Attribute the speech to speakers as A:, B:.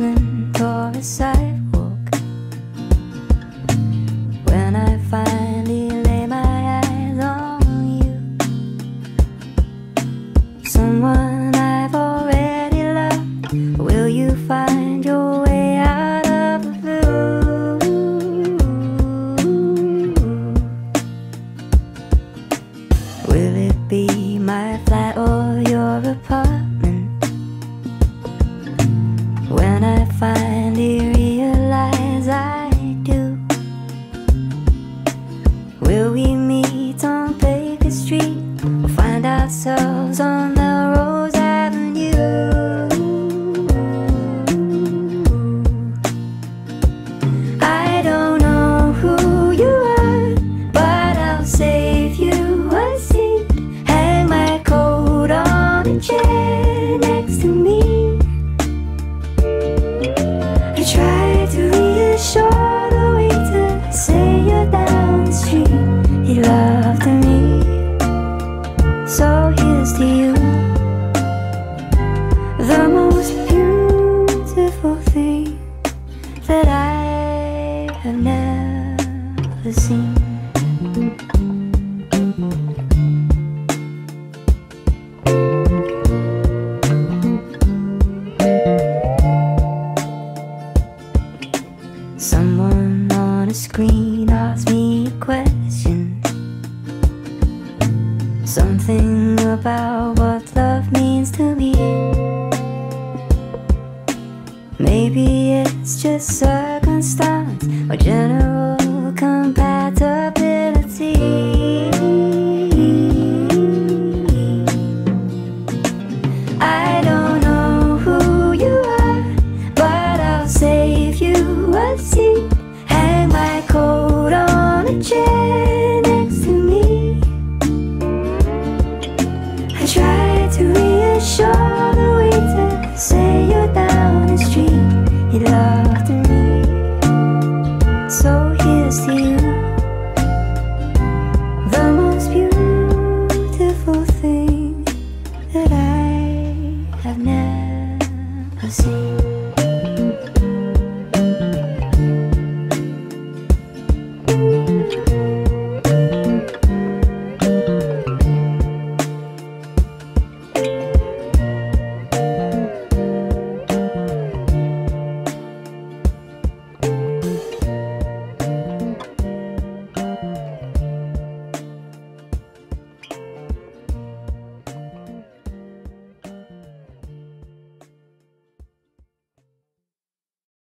A: or a sidewalk. When I finally lay my eyes on you, someone I've already loved, will you find your way out of the blue? Will it be my flat or your apartment? Ourselves on have never seen. Someone on a screen asked me a question. Something about what or general compatibility. I don't know who you are, but I'll save you a seat. Hang my coat on a chair.